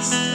Christ.